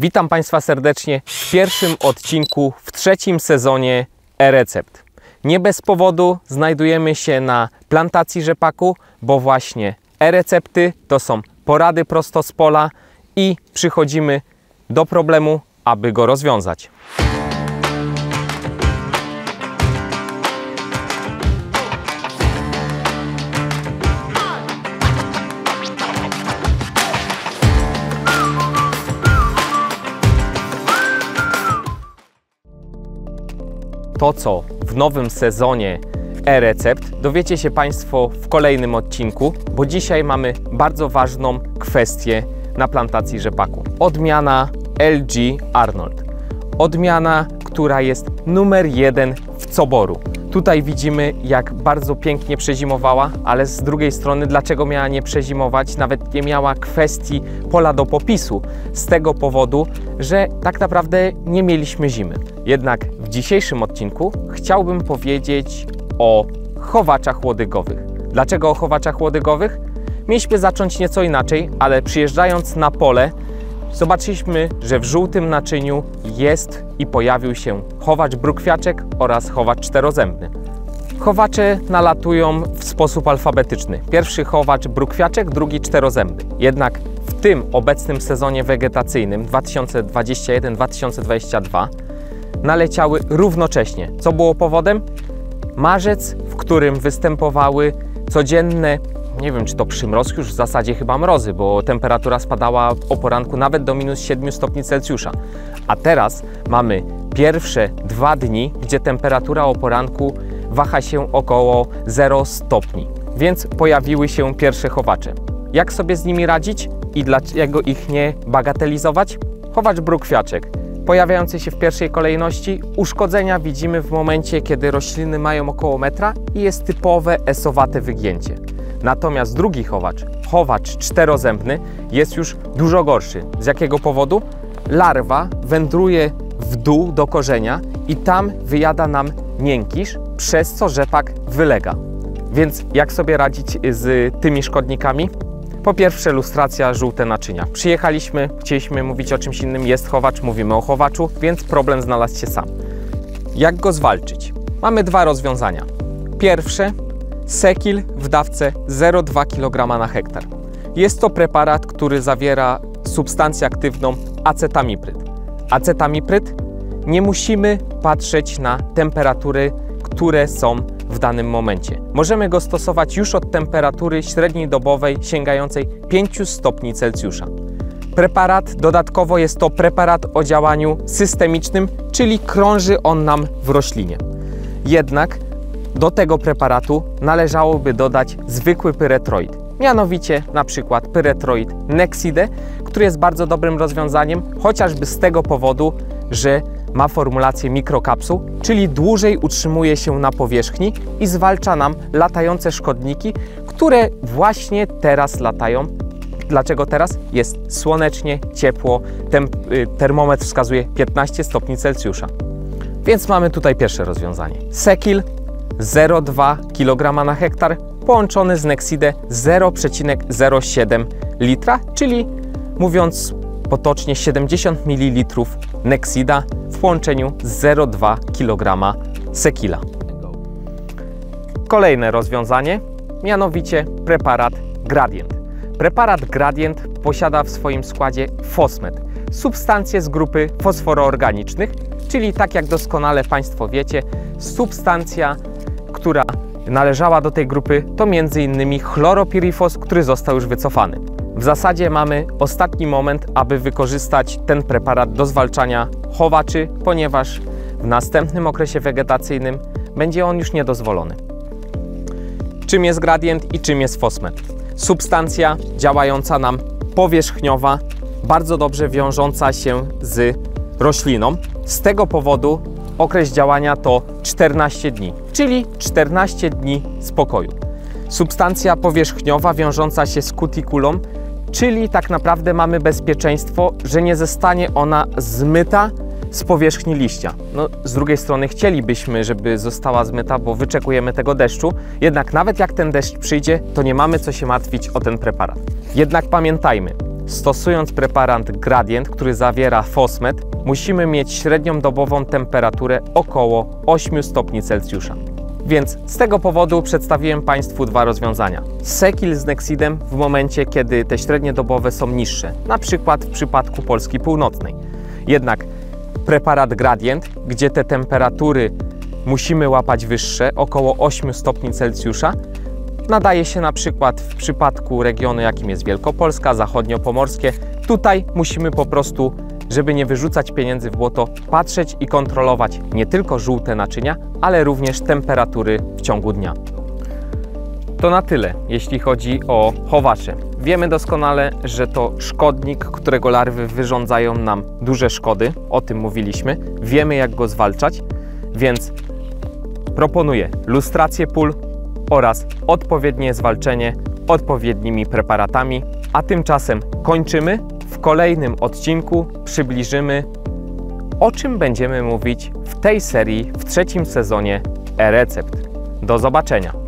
Witam Państwa serdecznie w pierwszym odcinku w trzecim sezonie e-recept. Nie bez powodu znajdujemy się na plantacji rzepaku, bo właśnie e-recepty to są porady prosto z pola i przychodzimy do problemu, aby go rozwiązać. To, co w nowym sezonie e-recept, dowiecie się Państwo w kolejnym odcinku, bo dzisiaj mamy bardzo ważną kwestię na plantacji rzepaku. Odmiana LG Arnold. Odmiana, która jest numer jeden w Coboru. Tutaj widzimy, jak bardzo pięknie przezimowała, ale z drugiej strony, dlaczego miała nie przezimować? Nawet nie miała kwestii pola do popisu. Z tego powodu, że tak naprawdę nie mieliśmy zimy. Jednak dzisiejszym odcinku chciałbym powiedzieć o chowaczach łodygowych. Dlaczego o chowaczach łodygowych? Mieliśmy zacząć nieco inaczej, ale przyjeżdżając na pole, zobaczyliśmy, że w żółtym naczyniu jest i pojawił się chowacz brukwiaczek oraz chowacz czterozębny. Chowacze nalatują w sposób alfabetyczny. Pierwszy chowacz brukwiaczek, drugi czterozębny. Jednak w tym obecnym sezonie wegetacyjnym 2021-2022 naleciały równocześnie. Co było powodem? Marzec, w którym występowały codzienne nie wiem czy to przymrozki, już w zasadzie chyba mrozy, bo temperatura spadała o poranku nawet do minus 7 stopni Celsjusza. A teraz mamy pierwsze dwa dni, gdzie temperatura o poranku waha się około 0 stopni. Więc pojawiły się pierwsze chowacze. Jak sobie z nimi radzić i dlaczego ich nie bagatelizować? Chowacz brukwiaczek pojawiający się w pierwszej kolejności. Uszkodzenia widzimy w momencie, kiedy rośliny mają około metra i jest typowe esowate wygięcie. Natomiast drugi chowacz, chowacz czterozębny, jest już dużo gorszy. Z jakiego powodu? Larwa wędruje w dół do korzenia i tam wyjada nam miękisz, przez co rzepak wylega. Więc jak sobie radzić z tymi szkodnikami? Po pierwsze, lustracja, żółte naczynia. Przyjechaliśmy, chcieliśmy mówić o czymś innym, jest chowacz, mówimy o chowaczu, więc problem znalazł się sam. Jak go zwalczyć? Mamy dwa rozwiązania. Pierwsze, Sekil w dawce 0,2 kg na hektar. Jest to preparat, który zawiera substancję aktywną acetamipryd. Acetamipryd nie musimy patrzeć na temperatury, które są w danym momencie. Możemy go stosować już od temperatury średniej dobowej sięgającej 5 stopni Celsjusza. Preparat dodatkowo jest to preparat o działaniu systemicznym, czyli krąży on nam w roślinie. Jednak do tego preparatu należałoby dodać zwykły pyretroid, mianowicie na przykład pyretroid Nexide, który jest bardzo dobrym rozwiązaniem, chociażby z tego powodu, że ma formulację mikrokapsuł, czyli dłużej utrzymuje się na powierzchni i zwalcza nam latające szkodniki, które właśnie teraz latają. Dlaczego teraz? Jest słonecznie, ciepło, y, termometr wskazuje 15 stopni Celsjusza. Więc mamy tutaj pierwsze rozwiązanie. Sekil 0,2 kg na hektar połączony z Nexide 0,07 litra, czyli mówiąc potocznie 70 ml Nexida połączeniu z 0,2 kg Sekila. Kolejne rozwiązanie, mianowicie preparat Gradient. Preparat Gradient posiada w swoim składzie fosmet, substancje z grupy fosforoorganicznych, czyli tak jak doskonale Państwo wiecie, substancja która należała do tej grupy, to m.in. chloropirifos, który został już wycofany. W zasadzie mamy ostatni moment, aby wykorzystać ten preparat do zwalczania chowaczy, ponieważ w następnym okresie wegetacyjnym będzie on już niedozwolony. Czym jest gradient i czym jest fosmet? Substancja działająca nam powierzchniowa, bardzo dobrze wiążąca się z rośliną. Z tego powodu okres działania to 14 dni, czyli 14 dni spokoju. Substancja powierzchniowa wiążąca się z kutikulą, czyli tak naprawdę mamy bezpieczeństwo, że nie zostanie ona zmyta z powierzchni liścia. No, z drugiej strony chcielibyśmy, żeby została zmyta, bo wyczekujemy tego deszczu, jednak nawet jak ten deszcz przyjdzie, to nie mamy co się martwić o ten preparat. Jednak pamiętajmy, stosując preparat Gradient, który zawiera fosmet, musimy mieć średnią dobową temperaturę około 8 stopni Celsjusza. Więc z tego powodu przedstawiłem Państwu dwa rozwiązania. Sekil z Nexidem w momencie, kiedy te średnie dobowe są niższe, na przykład w przypadku Polski Północnej. Jednak preparat Gradient, gdzie te temperatury musimy łapać wyższe, około 8 stopni Celsjusza, nadaje się na przykład w przypadku regionu, jakim jest Wielkopolska, zachodniopomorskie. Tutaj musimy po prostu, żeby nie wyrzucać pieniędzy w błoto, patrzeć i kontrolować nie tylko żółte naczynia, ale również temperatury w ciągu dnia. To na tyle, jeśli chodzi o chowacze. Wiemy doskonale, że to szkodnik, którego larwy wyrządzają nam duże szkody, o tym mówiliśmy. Wiemy, jak go zwalczać, więc proponuję lustrację pól oraz odpowiednie zwalczenie odpowiednimi preparatami. A tymczasem kończymy. W kolejnym odcinku przybliżymy, o czym będziemy mówić w tej serii w trzecim sezonie e-recept. Do zobaczenia.